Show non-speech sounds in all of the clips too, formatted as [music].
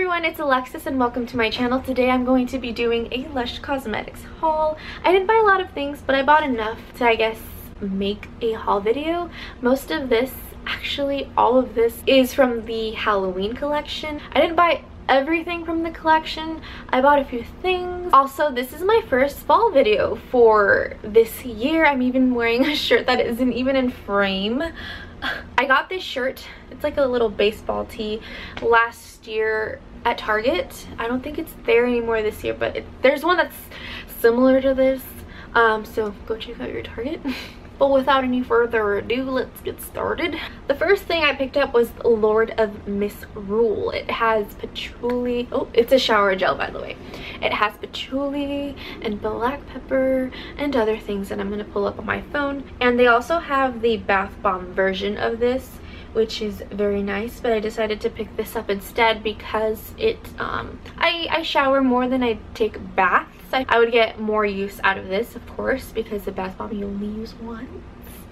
everyone, it's Alexis and welcome to my channel. Today I'm going to be doing a Lush Cosmetics haul. I didn't buy a lot of things, but I bought enough to, I guess, make a haul video. Most of this, actually all of this, is from the Halloween collection. I didn't buy everything from the collection. I bought a few things. Also, this is my first fall video for this year. I'm even wearing a shirt that isn't even in frame. I got this shirt. It's like a little baseball tee last year at Target. I don't think it's there anymore this year, but it, there's one that's similar to this. Um, so go check out your Target. [laughs] But without any further ado, let's get started. The first thing I picked up was Lord of Misrule. It has patchouli. Oh, it's a shower gel, by the way. It has patchouli and black pepper and other things that I'm going to pull up on my phone. And they also have the bath bomb version of this which is very nice but I decided to pick this up instead because it um I, I shower more than I take baths I, would get more use out of this of course because the bath bomb you only use once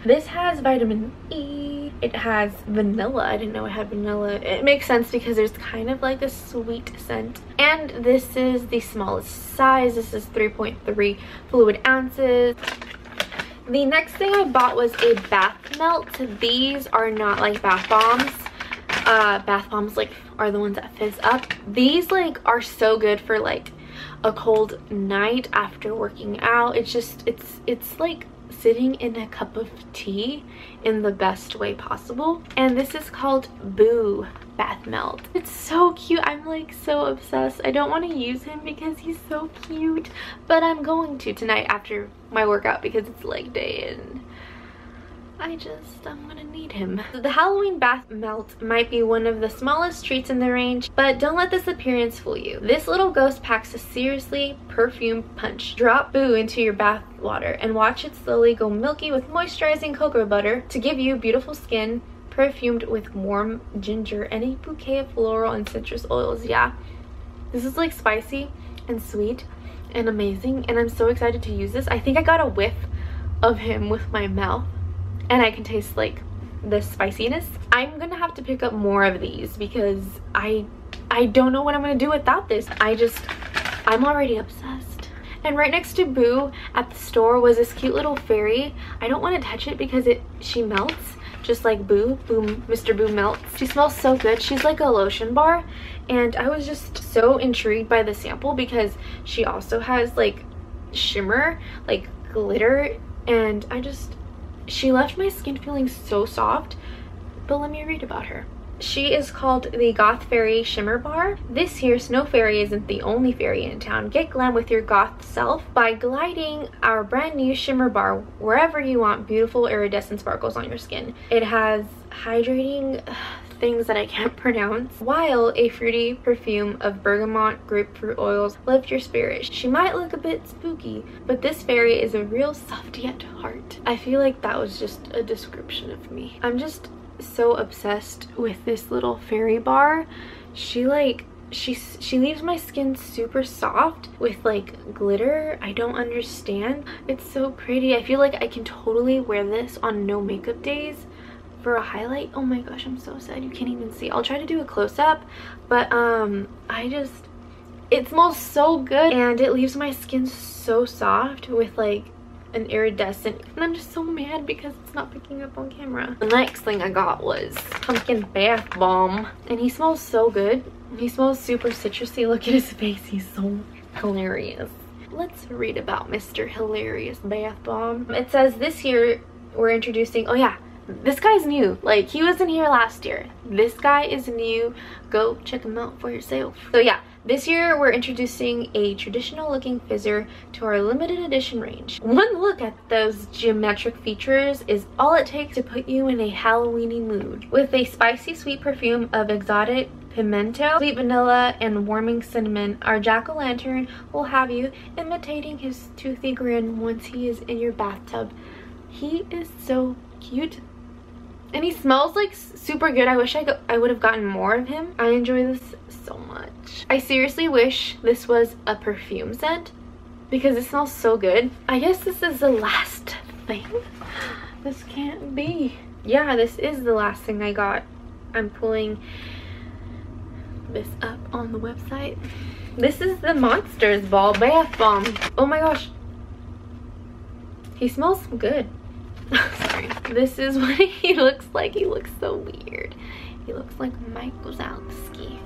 this has vitamin E. It has vanilla. I didn't know it had vanilla. It makes sense because there's kind of like a sweet scent. And this is the smallest size. This is 3.3 fluid ounces. The next thing I bought was a bath melt. These are not like bath bombs. Uh, bath bombs like are the ones that fizz up. These like are so good for like a cold night after working out. It's just, it's, it's like sitting in a cup of tea in the best way possible. And this is called Boo Bath Melt. It's so cute. I'm like so obsessed. I don't want to use him because he's so cute, but I'm going to tonight after my workout because it's leg day and I just, I'm gonna need him. The Halloween Bath Melt might be one of the smallest treats in the range, but don't let this appearance fool you. This little ghost packs a seriously perfume punch. Drop Boo into your bath water and watch it slowly go milky with moisturizing cocoa butter to give you beautiful skin perfumed with warm ginger and a bouquet of floral and citrus oils. Yeah, this is like spicy and sweet and amazing and I'm so excited to use this. I think I got a whiff of him with my mouth and I can taste like the spiciness. I'm gonna have to pick up more of these because I I don't know what I'm gonna do without this. I just I'm already obsessed. And right next to Boo at the store was this cute little fairy. I don't want to touch it because it she melts just like Boo, Boo, Mr. Boo melts. She smells so good. She's like a lotion bar and I was just so intrigued by the sample because she also has like shimmer, like glitter and I just she left my skin feeling so soft, but let me read about her. She is called the Goth Fairy Shimmer Bar. This here Snow Fairy isn't the only fairy in town. Get glam with your goth self by gliding our brand new Shimmer Bar wherever you want beautiful iridescent sparkles on your skin. It has hydrating things that I can't pronounce, while a fruity perfume of bergamot grapefruit oils lift your spirit. She might look a bit spooky, but this fairy is a real softy at heart. I feel like that was just a description of me. I'm just so obsessed with this little fairy bar. She like she she leaves my skin super soft with like glitter i don't understand it's so pretty i feel like i can totally wear this on no makeup days for a highlight? Oh my gosh i'm so sad you can't even see. I'll try to do a close-up but um i just it smells so good and it leaves my skin so soft with like an iridescent and i'm just so mad because it's not picking up on camera. The next thing i got was pumpkin bath bomb and he smells so good. He smells super citrusy. Look at his face he's so hilarious. Let's read about mr hilarious bath bomb it says this year we're introducing oh yeah this guy's new. Like he wasn't here last year. This guy is new. Go check him out for yourself. So yeah. This year we're introducing a traditional looking fizzer to our limited edition range. One look at those geometric features is all it takes to put you in a halloweeny mood. With a spicy sweet perfume of exotic pimento, sweet vanilla, and warming cinnamon, our jack-o'-lantern will have you imitating his toothy grin once he is in your bathtub. He is so cute and he smells like super good i wish i i would have gotten more of him i enjoy this so much i seriously wish this was a perfume scent because it smells so good i guess this is the last thing [gasps] this can't be yeah this is the last thing i got i'm pulling this up on the website. This is the Monsters Ball Bath Bomb. Oh my gosh. He smells good. Sorry. [laughs] This is what [laughs] he looks like. He looks so weird. He looks like Mike Wazowski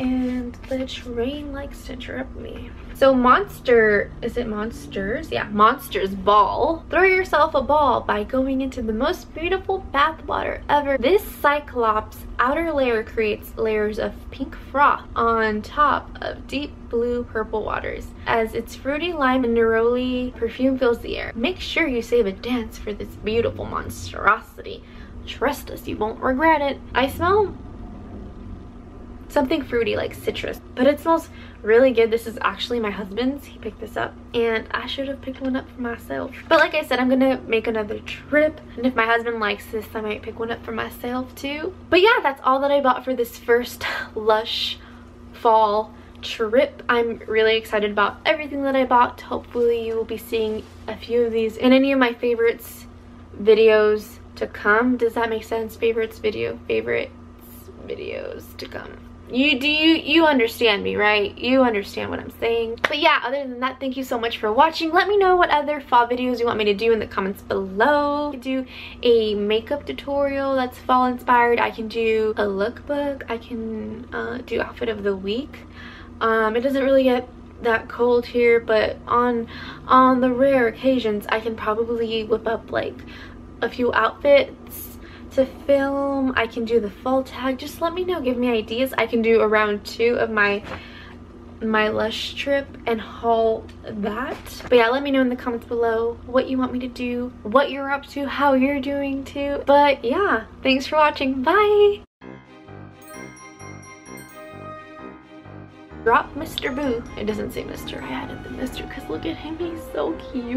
and the train likes to trip me. So monster, is it monsters? Yeah, monsters ball. Throw yourself a ball by going into the most beautiful bathwater ever. This Cyclops outer layer creates layers of pink froth on top of deep blue purple waters as its fruity lime and neroli perfume fills the air. Make sure you save a dance for this beautiful monstrosity. Trust us, you won't regret it. I smell something fruity like citrus but it smells really good. This is actually my husband's. He picked this up and i should have picked one up for myself. But like i said i'm gonna make another trip and if my husband likes this i might pick one up for myself too. But yeah that's all that i bought for this first [laughs] lush fall trip. I'm really excited about everything that i bought. Hopefully you will be seeing a few of these in any of my favorites videos to come. Does that make sense? Favorites video favorites videos to come you do you you understand me right? You understand what i'm saying. But yeah other than that thank you so much for watching. Let me know what other fall videos you want me to do in the comments below. I can do a makeup tutorial that's fall inspired. I can do a lookbook. I can uh, do outfit of the week. Um it doesn't really get that cold here but on on the rare occasions i can probably whip up like a few outfits to film. I can do the fall tag. Just let me know. Give me ideas. I can do around two of my my Lush trip and haul that. But yeah, let me know in the comments below what you want me to do, what you're up to, how you're doing too. But yeah, thanks for watching. Bye! Drop Mr. Boo. It doesn't say Mr. I added the Mr. because look at him. He's so cute.